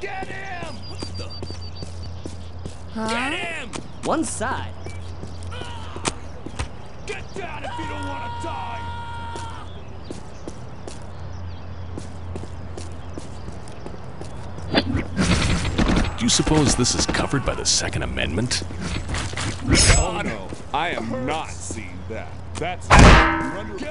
Get him! Huh? Get him! One side. Get down if you don't want to die! Do you suppose this is covered by the Second Amendment? Oh no, I am not seeing that. That's. Get